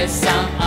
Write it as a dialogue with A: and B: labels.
A: always.